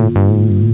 Mm-hmm.